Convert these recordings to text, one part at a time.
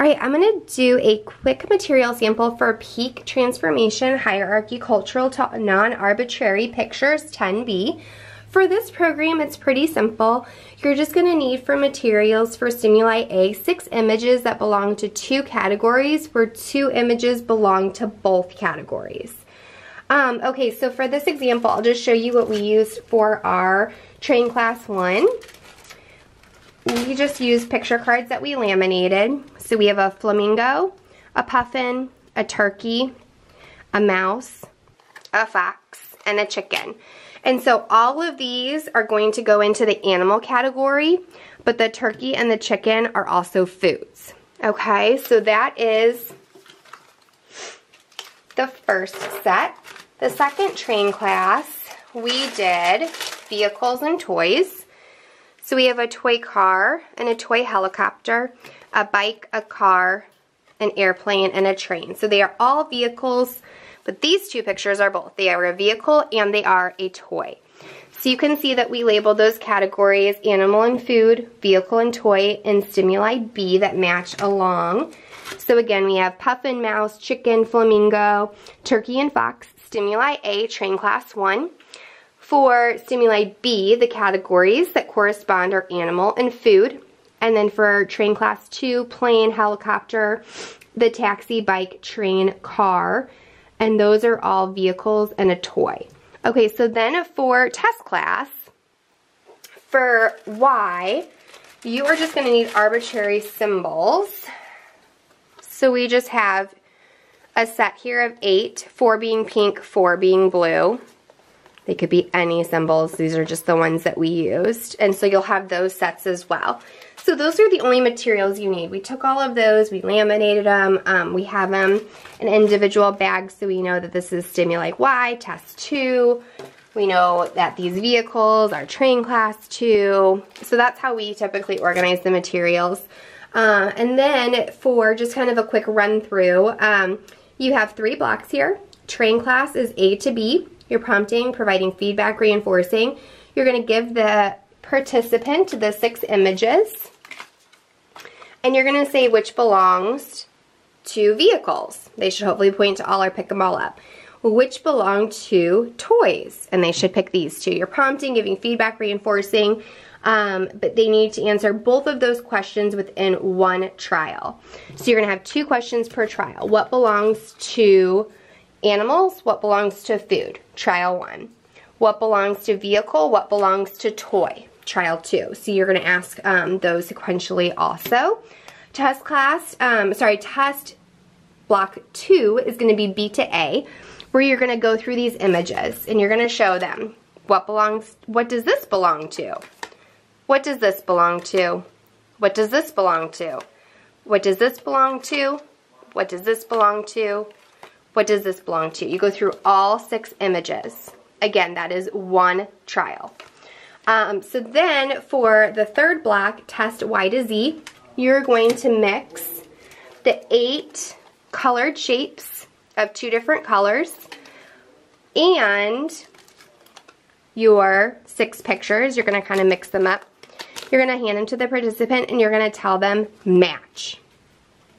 All right, I'm gonna do a quick material sample for Peak Transformation Hierarchy Cultural Non-Arbitrary Pictures 10B. For this program, it's pretty simple. You're just gonna need for materials for Stimuli A, six images that belong to two categories where two images belong to both categories. Um, okay, so for this example, I'll just show you what we used for our train class one we just used picture cards that we laminated. So we have a flamingo, a puffin, a turkey, a mouse, a fox, and a chicken. And so all of these are going to go into the animal category, but the turkey and the chicken are also foods. Okay, so that is the first set. The second train class, we did vehicles and toys. So we have a toy car and a toy helicopter, a bike, a car, an airplane, and a train. So they are all vehicles, but these two pictures are both. They are a vehicle and they are a toy. So you can see that we labeled those categories animal and food, vehicle and toy, and stimuli B that match along. So again, we have puffin, mouse, chicken, flamingo, turkey, and fox. Stimuli A, train class 1. For stimuli B, the categories that correspond are animal and food. And then for train class 2, plane, helicopter, the taxi, bike, train, car. And those are all vehicles and a toy. Okay, so then for test class, for Y, you are just going to need arbitrary symbols. So we just have a set here of eight, four being pink, four being blue. They could be any symbols. These are just the ones that we used. And so you'll have those sets as well. So those are the only materials you need. We took all of those, we laminated them, um, we have them in individual bags so we know that this is Stimuli Y, Test 2. We know that these vehicles are Train Class 2. So that's how we typically organize the materials. Uh, and then for just kind of a quick run through, um, you have three blocks here. Train Class is A to B. You're prompting, providing feedback, reinforcing. You're going to give the participant the six images. And you're going to say which belongs to vehicles. They should hopefully point to all or pick them all up. Which belong to toys. And they should pick these two. You're prompting, giving feedback, reinforcing. Um, but they need to answer both of those questions within one trial. So you're going to have two questions per trial. What belongs to Animals, what belongs to food? Trial one. What belongs to vehicle? What belongs to toy? Trial two. So you're going to ask um, those sequentially also. Test class, um, sorry, test block two is going to be B to A, where you're going to go through these images and you're going to show them what belongs, what does this belong to? What does this belong to? What does this belong to? What does this belong to? What does this belong to? What does this belong to? You go through all six images. Again, that is one trial. Um, so then for the third block, test Y to Z, you're going to mix the eight colored shapes of two different colors and your six pictures. You're going to kind of mix them up. You're going to hand them to the participant and you're going to tell them match.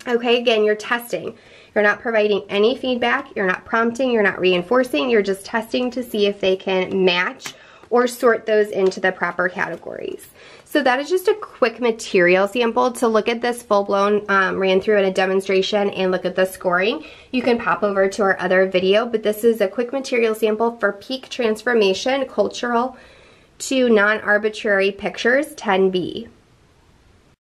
Okay, again, you're testing. You're not providing any feedback, you're not prompting, you're not reinforcing, you're just testing to see if they can match or sort those into the proper categories. So that is just a quick material sample. To look at this full-blown um, ran through in a demonstration and look at the scoring, you can pop over to our other video, but this is a quick material sample for peak transformation, cultural to non-arbitrary pictures 10B.